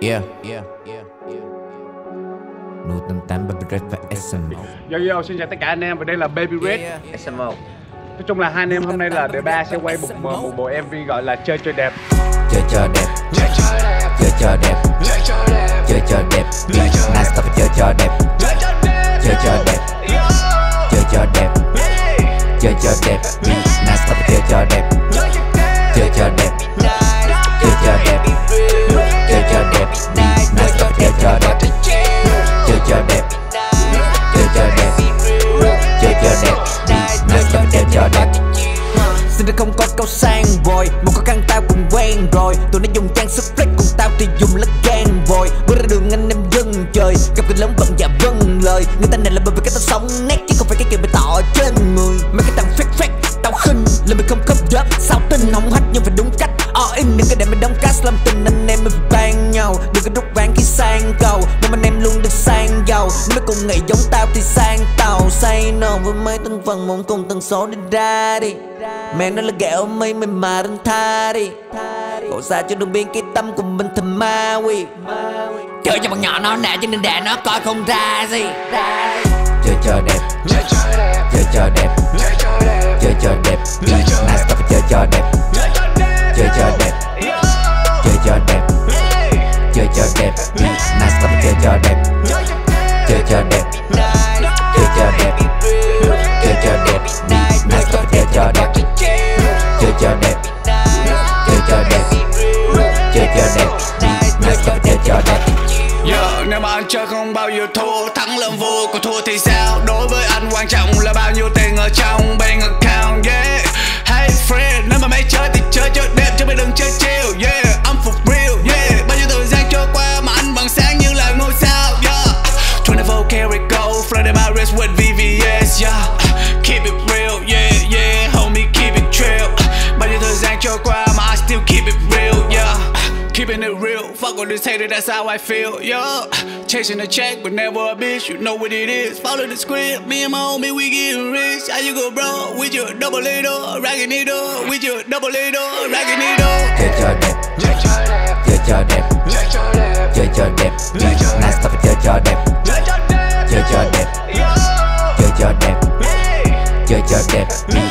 Yeah, yeah, yeah, yeah. Tâm tám Baby Red và SM Yo yo, xin chào tất cả anh em và đây là Baby Red SM1 Nói chung là hai anh em hôm nay là The Ba sẽ quay một, một bộ MV gọi là Chơi Chơi Đẹp Chơi cho đẹp Chơi cho đẹp Chơi cho đẹp Chơi cho đẹp Nice stuff chơi cho đẹp Chơi cho đẹp Chơi cho đẹp Chơi cho đẹp Nice stuff chơi cho đẹp nó dùng trang sức flex Còn tao thì dùng lá gan vội Bước ra đường anh em dân trời, Gặp người lớn vẫn dạ vâng lời. Người ta này là bởi vì cái tao sống nét, Chứ không phải cái kiểu bày tỏ trên người. Mấy cái thằng fake fake Tao khinh, là mình không khớp dớp Sao tin không hết, nhưng phải đúng cách. All in đừng có để mình đóng cast, Làm tình anh em mình ban nhau. Đừng có rút ván khi sang cầu Mong anh em luôn được sang giàu. Nếu mày cùng nghĩ giống tao thì sang tàu. Say no với mấy tân phần, Muốn cùng tần số đi ra đi. Mẹ nói là ghẻo mây, mày mà đừng tha đi. Còn xa cho đừng biên cái tâm của mình thầm ma quy Chơi cho bọn nhỏ nó nè cho nên để nó coi không ra gì Chơi cho đẹp Chơi cho đẹp Chơi cho đẹp Chơi cho đẹp Nice stuff chơi cho đẹp Chơi cho đẹp Chơi cho đẹp Chơi cho đẹp Nice stuff chơi cho đẹp Chơi cho đẹp Chơi cho đẹp Chơi cho đẹp Nice stuff chơi cho đẹp Chơi cho đẹp Chơi cho đẹp Chơi cho đẹp. Mà stuff chơi cho đẹp. Yeah, nếu mà anh chơi không bao giờ thua Thắng lần vua, còn thua thì sao? Đối với anh quan trọng là bao nhiêu tiền ở trong bank account? Fuck all this hater, that's how I feel, yo. Chasing the check, but never a bitch, you know what it is. Follow the script, me and my homie, we getting rich. How you go bro, with your double leader, ragging it up. With your double leader, ragging it up. Chơi cho đẹp Chơi cho đẹp Chơi cho đẹp Chơi cho đẹp Nice stuff chơi cho đẹp Chơi cho đẹp Chơi cho đẹp Chơi cho đẹp Nice stuff